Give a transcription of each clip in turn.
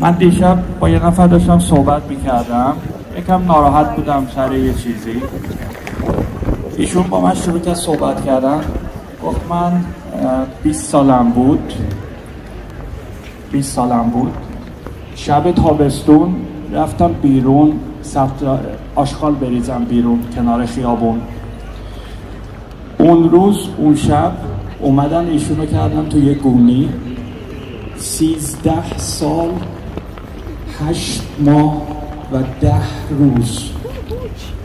من دیشب با یه نفر داشتم صحبت می‌کردم. یکم ناراحت بودم سر یه چیزی. ایشون با من شروع کرد صحبت کردن. گفت من 20 سالم بود. 20 سالم بود. شب تابستون رفتم بیرون آشغال بریزم بیرون کنار خیابون. اون روز اون شب اومدن ایشونو کردن تو یه گونی. سیزده سال هشت ماه و ده روز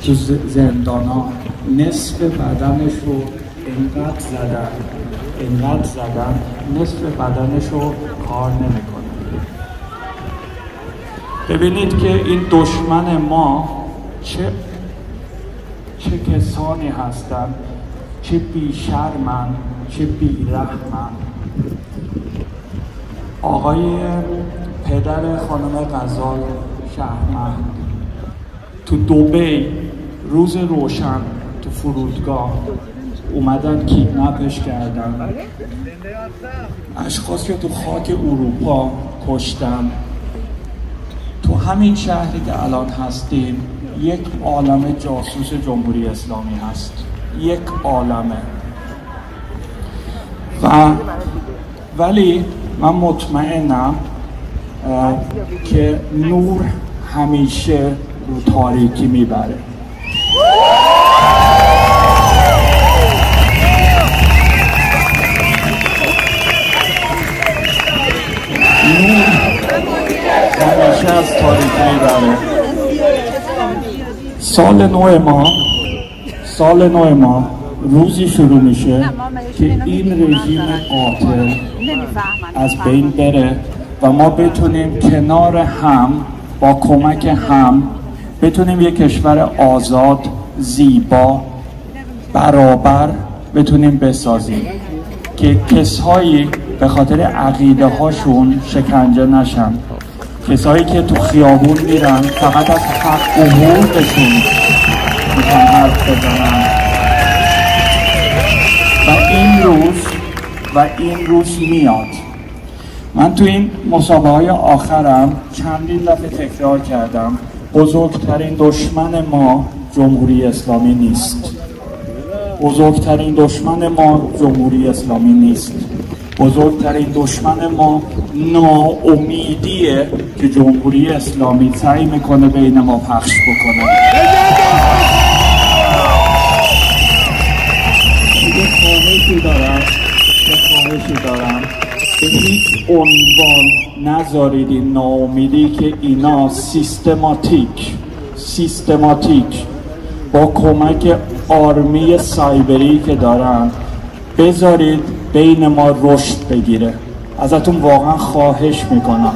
تو زندان ها نصف بدنش رو انقدر زدن انقدر زدن نصف بدنش رو کار نمی‌کنه. ببینید که این دشمن ما چه چه کسانی هستند چه بیشرمن چه بیرحمن. آقای پدر خانم غزال شهرمند. تو دوبی روز روشن تو فرودگاه. اومدن کیدنپش کردن. اشخاص که تو خاک اروپا کشتن. تو همین شهری که الان هستیم یک عالم جاسوس جمهوری اسلامی هست. یک عالمه. و ولی من مطمئنم که نور همیشه رو تاریکی می‌بره. نور همیشه از تاریکی می‌بره. سال نو ما سال نو ما روزی شروع میشه که این رژیم قاتل از بین بره. و ما بتونیم کنار هم با کمک هم بتونیم یک کشور آزاد زیبا برابر بتونیم بسازیم که کسهایی به خاطر عقیده هاشون شکنجه نشن. کسایی که تو خیابون میرن فقط از حق حقوقشون می‌خوان حرف بزنن. و این روز و این روز میاد. من تو این مسابقه های آخرم چندین دفعه تکرار کردم بزرگترین دشمن ما جمهوری اسلامی نیست. بزرگترین دشمن ما جمهوری اسلامی نیست. بزرگترین دشمن ما ناامیدیه که جمهوری اسلامی سعی می‌کنه بین ما پخش بکنه. یه دارم دارم. به هیچ عنوان نذارید این ناامیدی که اینا سیستماتیک سیستماتیک با کمک آرمی سایبری که دارن بذارید بین ما رشد بگیره. ازتون واقعا خواهش می‌کنم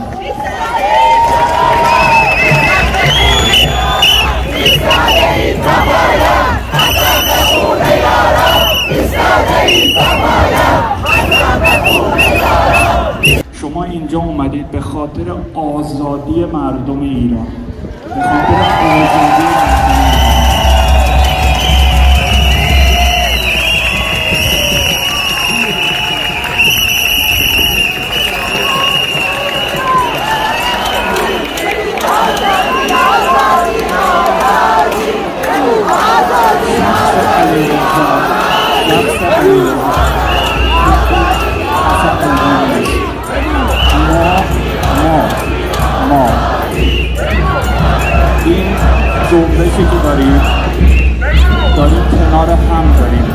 شما اینجا اومدید به خاطر آزادی مردم ایران. به خاطر آزادی مردم جنبشی که داریم داریم کنار هم داریم.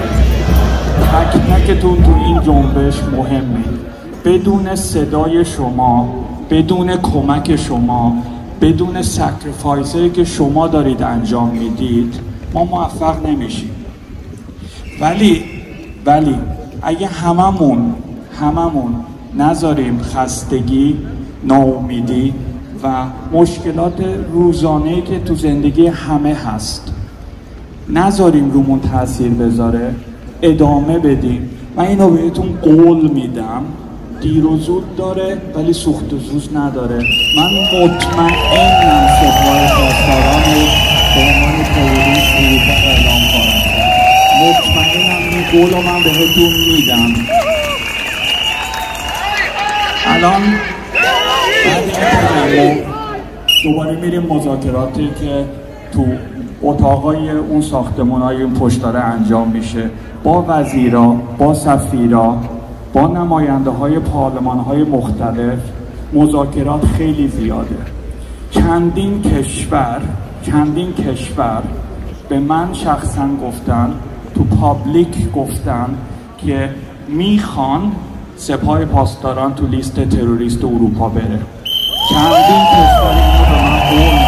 تک تکتون تو این جنبش مهمه. بدون صدای شما بدون کمک شما بدون sacrifice ی که شما دارید انجام می‌دید ما موفق نمیشیم. ولی ولی اگه هممون هممون نذاریم خستگی ناامیدی و مشکلات روزانه که تو زندگی همه هست. نذاریم رومون تاثیر بذاره ادامه بدیم. من اینو بهتون قول میدم. دیر و زود داره ولی سوخت و زوز نداره. من مطمئنم سپاه پاسداران به عنوان تروریست اروپا اعلام کنم. مطمئنم این قول رو من بهتون میدم. الان دوباره میریم مذاکراتی که تو اتاقای اون ساختمون های اون پشت انجام میشه. با وزیرا با سفیرا با نماینده های پارلمان های مختلف مذاکرات خیلی زیاده. چندین کشور چندین کشور به من شخصا گفتن تو پابلیک گفتن که می‌خوان سپاه پاسداران تو لیست تروریست اروپا بره. چندین کشور اینو به من